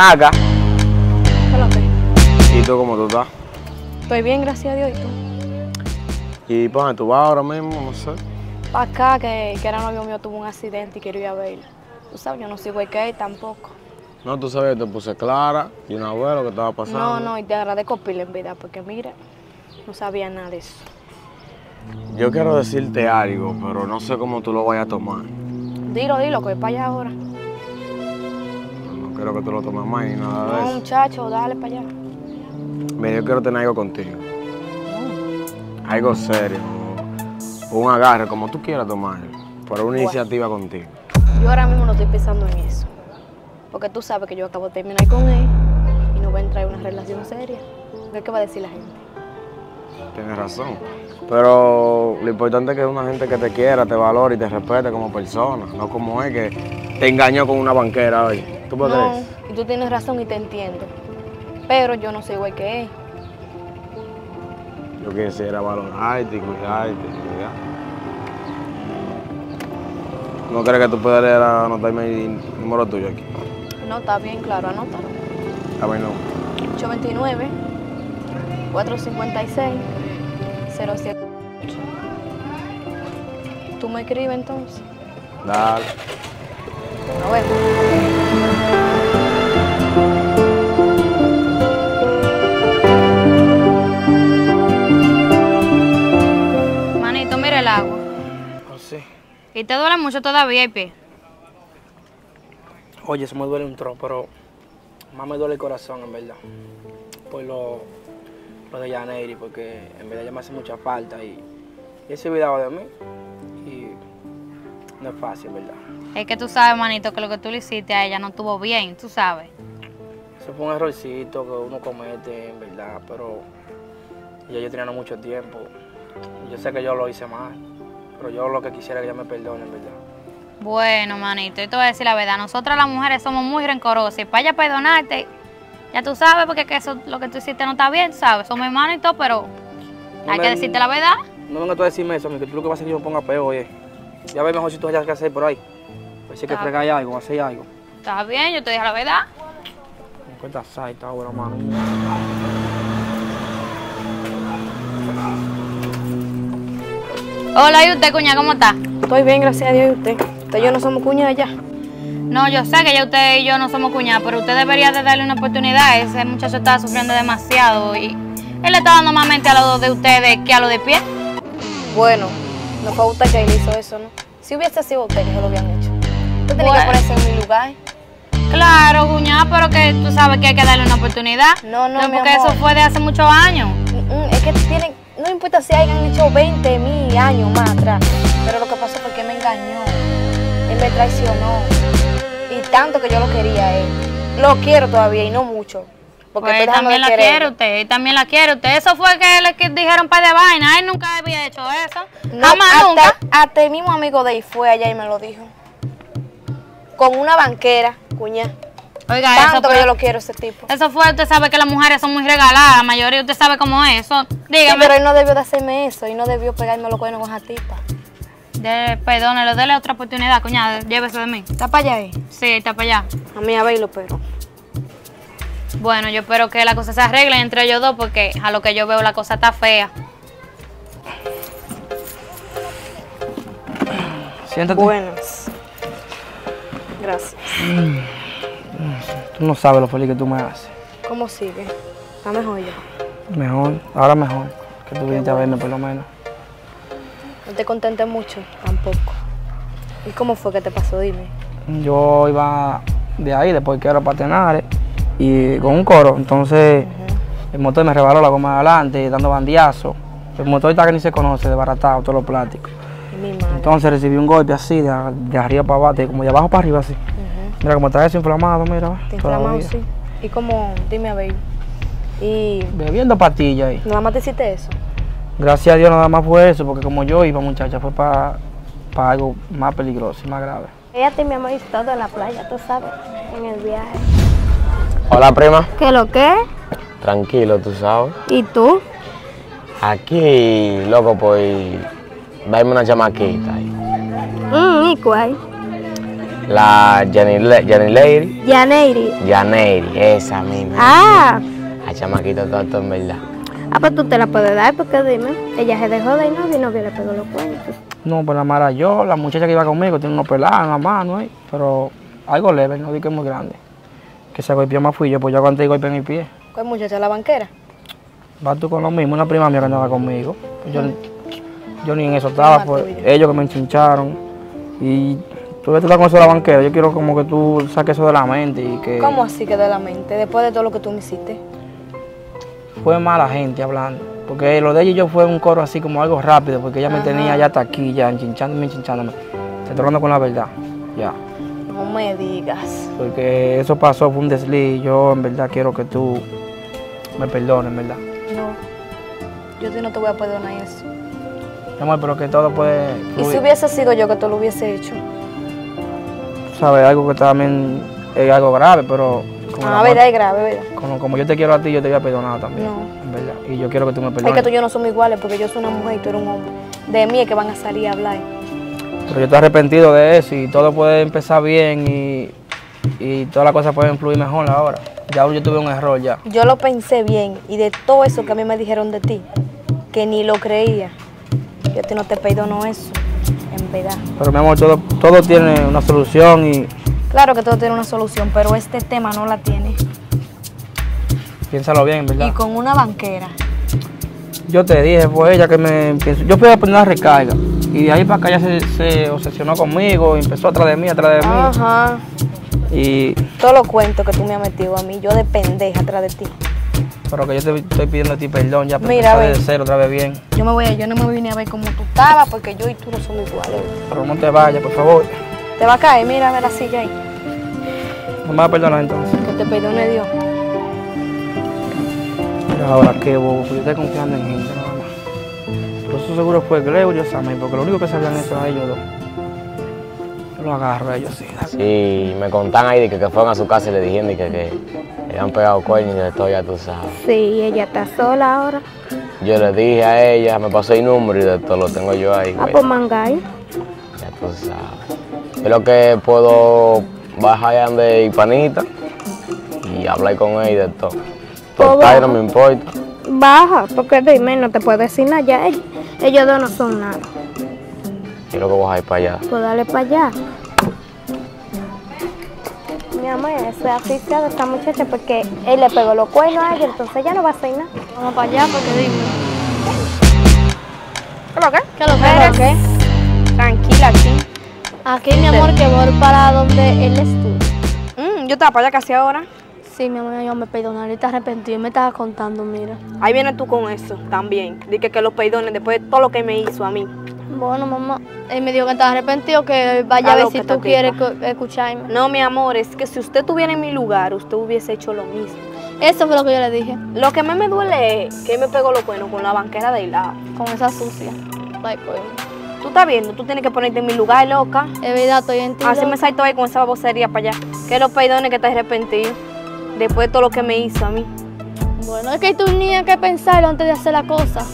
Caca. ¿Qué es lo que? ¿Y tú cómo tú estás? Estoy bien, gracias a Dios. ¿Y tú? ¿Y para dónde tú vas ahora mismo? No sé. Pa' acá, que, que era novio mío, tuvo un accidente y quiero ir a verlo. Tú sabes, yo no soy que él tampoco. No, tú sabes, te puse clara y un abuelo que estaba pasando. No, no, y te agradezco pila en vida, porque mira, no sabía nada de eso. Yo quiero decirte algo, pero no sé cómo tú lo vayas a tomar. Dilo, dilo, que voy para allá ahora. Quiero que tú lo tomes más ni nada de No, eso. muchacho, dale para allá. Mira, yo quiero tener algo contigo. Algo serio. Un agarre, como tú quieras tomar. Pero una iniciativa contigo. Yo ahora mismo no estoy pensando en eso. Porque tú sabes que yo acabo de terminar con él y no voy a entrar en una relación seria. ¿Qué qué va a decir la gente? Tienes razón. Pero lo importante es que es una gente que te quiera, te valore y te respete como persona. No como es que te engañó con una banquera hoy. ¿Tú puedes No, y tú tienes razón y te entiendo. Pero yo no soy igual que él. Yo quisiera valorarte y cuidarte. y. ¿No crees que tú puedes anotarme el número tuyo aquí? No, está bien, claro, anótalo. A ver, no. 829 456 07. ¿Tú me escribes entonces? Dale. Agua. sí. ¿Y te duele mucho todavía el pie? Oye, eso me duele un tro, pero más me duele el corazón, en verdad. Por lo, lo de Yaneiri, porque en verdad ya me hace mucha falta y, y él se olvidaba de mí. Y no es fácil, verdad. Es que tú sabes, manito, que lo que tú le hiciste a ella no estuvo bien, tú sabes. Eso fue un errorcito que uno comete, en verdad, pero ya yo tenía no mucho tiempo. Yo sé que yo lo hice mal, pero yo lo que quisiera es que ella me perdone, en verdad. Bueno, manito, yo te voy a decir la verdad. Nosotras las mujeres somos muy rencorosas. Y para ella perdonarte, ya tú sabes, porque que eso, lo que tú hiciste no está bien, ¿sabes? Somos hermanos y todo, pero No hay me- que decirte la verdad. No vengas tú a decirme eso, amigo, que tú lo que vas a hacer es que yo me ponga peor, oye. Ya ves mejor si tú hayas que hacer por ahí. Pues si hay que fregar algo, hacer algo. Está bien, yo te dije la verdad. Me cuenta saita ahora, mano. Hola, ¿y usted, cuña, cómo está? Estoy bien, gracias a Dios. ¿Y usted? Usted y yo no somos cuñadas ya. No, yo sé que ya usted y yo no somos cuñadas, pero usted debería de darle una oportunidad. Ese muchacho está sufriendo demasiado y él le está dando más mente a lo de ustedes que a lo de pie. Bueno, no fue usted que hizo eso, ¿no? Si hubiese sido usted que lo habían hecho. Usted tenía que Bueno. ponerse en mi lugar. Claro, cuñada, pero que tú sabes que hay que darle una oportunidad. No, no, mi porque amor. eso fue de hace muchos años. Mm, mm, Es que tienen, no importa si hayan hecho 20 mil años más atrás, pero lo que pasó fue que me engañó, él me traicionó, y tanto que yo lo quería a él. Lo quiero todavía y no mucho, porque Pues dejando también la querer. quiere usted, y también la quiere usted. Eso fue que le que dijeron par de vaina. Él nunca había hecho eso. No, Jamás, hasta, nunca. hasta el mismo amigo de él fue allá y me lo dijo. Con una banquera, cuñá. Oiga, eso, Tanto que pero- yo lo quiero ese tipo. eso fue, usted sabe que las mujeres son muy regaladas, la mayoría usted sabe cómo es eso. Sí, Dígame. pero él no debió de hacerme eso y no debió pegarme los cuernos con esa tipa. De, perdónelo, dele otra oportunidad, cuñada, llévese de mí. ¿Está para allá ahí? Sí, está para allá. A mí a verlo, pero... Bueno, yo espero que la cosa se arregle entre ellos dos porque a lo que yo veo la cosa está fea. Siéntate. Buenas. Gracias. Tú no sabes lo feliz que tú me haces. ¿Cómo sigue? Está mejor ya. Mejor, ahora mejor. Que tú viniste a verme por lo menos. No te contenté mucho, tampoco. ¿Y cómo fue que te pasó? Dime. Yo iba de ahí, después que era para Tenares, y con un coro. Entonces, el motor me rebaló la goma de adelante, dando bandiazo. El motor está que ni se conoce, desbaratado, todos los plásticos. Entonces recibí un golpe así, de, de arriba para abajo, de- como de abajo para arriba así. Mira cómo está eso inflamado, mira. ¿Te inflamado, sí? ¿Y cómo? Dime a ver. ¿Y Bebiendo pastillas ahí. nada más te hiciste eso? Gracias a Dios nada más fue eso, porque como yo iba, muchacha, fue para algo más peligroso y más grave. Ella te mi amor todo en la playa, tú sabes, en el viaje. Hola, prima. ¿Qué lo que? Tranquilo, tú sabes. ¿Y tú? Aquí, loco, pues, dame una chamaquita ahí. Mm, ¿Y cuál? La Janileiri. Yaneiri. Janeiri, esa misma. Ah, La chamaquita tonto en verdad. ah, pues tú te la puedes dar porque dime, ella se dejó de novio y novio le pegó los cuentos. No, pues la mara yo, la muchacha que iba conmigo, tiene unos pelados en la mano ahí, pero algo leve, no di que es muy grande. Que se golpeó más fui yo, pues yo aguanté el golpe en mi pie. ¿Cuál muchacha? ¿La banquera? Vas tú con lo mismo, una prima mía que andaba conmigo. Pues yo, yo ni en eso estaba, pues ellos que me enchincharon. Y tú ves tú estás con eso de la banquera, yo quiero como que tú saques eso de la mente y que ¿Cómo así que de la mente? Después de todo lo que tú me hiciste. Fue mala gente hablando. Porque lo de ella y yo fue un coro así como algo rápido, porque ella me tenía ya hasta aquí, ya enchinchándome, enchinchándome. Te hablando con la verdad, ya. No me digas. Porque eso pasó, fue un desliz. Yo en verdad quiero que tú me perdones, en verdad. No. Yo no te voy a perdonar eso. Mi amor, pero que todo puede Y si hubiese sido yo que te lo hubiese hecho. Tú sabes, algo que también es algo grave, pero como, Ah, amor- verdad, es grave, ¿verdad? como, como yo te quiero a ti, yo te voy a perdonar también. No. En verdad. Y yo quiero que tú me Es perdones. que tú y yo no somos iguales porque yo soy una mujer y tú eres un hombre. De mí es que van a salir a hablar. Pero yo estoy arrepentido de eso y todo puede empezar bien y, y todas las cosas pueden fluir mejor ahora. Ya yo tuve un error ya. Yo lo pensé bien y de todo eso que a mí me dijeron de ti, que ni lo creía, yo a ti no te perdono eso, en verdad. Pero mi amor, todo, todo tiene una solución y Claro que todo tiene una solución, pero este tema no la tiene. piénsalo bien, en verdad. Y con una banquera. Yo te dije, fue ella que me empezó. Yo fui a poner la recarga y de ahí para acá ella se, se obsesionó conmigo y empezó atrás de mí, atrás de mí. Ajá. Y, Todos los cuentos que tú me has metido a mí, yo de pendeja atrás de ti. pero que yo te estoy pidiendo a ti perdón ya para Mira, desde cero otra vez bien. Yo me voy a, yo no me vine a ver cómo tú estabas porque yo y tú no somos iguales. Pero no te vayas, por favor. Te va a caer, mira, ve la silla ahí. No me vas a perdonar entonces. Que te perdone Dios. Pero ahora qué bobo, yo estoy confiando en gente nada más. Pero eso seguro fue Gregorio y Sammy, porque lo único que sabían eso era ellos dos. Yo lo agarro a ellos, sí. Sí, me contan ahí de que, que fueron a su casa y le dijeron de que, que le habían pegado cuernos y de todo, ya tú sabes. Sí, ella está sola ahora. Yo le dije a ella, me pasó el número y de todo lo tengo yo ahí, Ah, pues mangay. Ya tú sabes. Yo lo que puedo bajar allá donde Hispanita y hablar con ella y de todo. Total, no me importa. Baja, porque dime, no te puedo decir nada ya. Ellos, ellos dos no son nada. Yo lo que voy a ir para allá. Pues dale para allá. Mi amor, eso es asfixiado esta muchacha porque él le pegó los cuernos a ella, entonces ella no va a hacer nada. Vamos para allá porque dime. ¿Qué lo que? ¿Qué lo que qué? Tranquila aquí. Aquí, mi amor, que voy para donde él estudia. Mm, yo estaba para allá casi ahora. Sí, mi amor, yo me perdoné. Ahorita arrepentí. Me estaba contando, mira. Ahí vienes tú con eso también. Dije que los perdones después de todo lo que me hizo a mí. Bueno, mamá, él me dijo que estaba arrepentido, que vaya a ver si tú quieres escucharme. No, mi amor, es que si usted estuviera en mi lugar, usted hubiese hecho lo mismo. Eso fue lo que yo le dije, Lo que más me duele es que él me pegó los cuernos con la banquera de lado. con esa sucia. Like, oye, Tú estás viendo, tú tienes que ponerte en mi lugar, loca. Es verdad, estoy en ti. Así me salto ahí con esa babosería para allá. Que los perdones que te arrepentido. Después de todo lo que me hizo a mí. Bueno, es que tú tenías que pensarlo antes de hacer la cosa.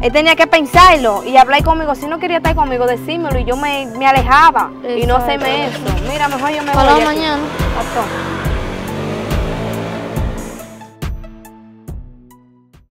Él tenía que pensarlo y hablar conmigo. Si no quería estar conmigo, decírmelo. Y yo me, me alejaba. Y no Exacto. hacerme eso. Mira, mejor yo me voy. Hablamos aquí. mañana. Pasó.